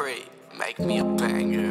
Crate, make me a banger.